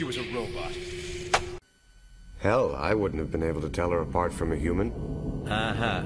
she was a robot. Hell, I wouldn't have been able to tell her apart from a human. Uh-huh.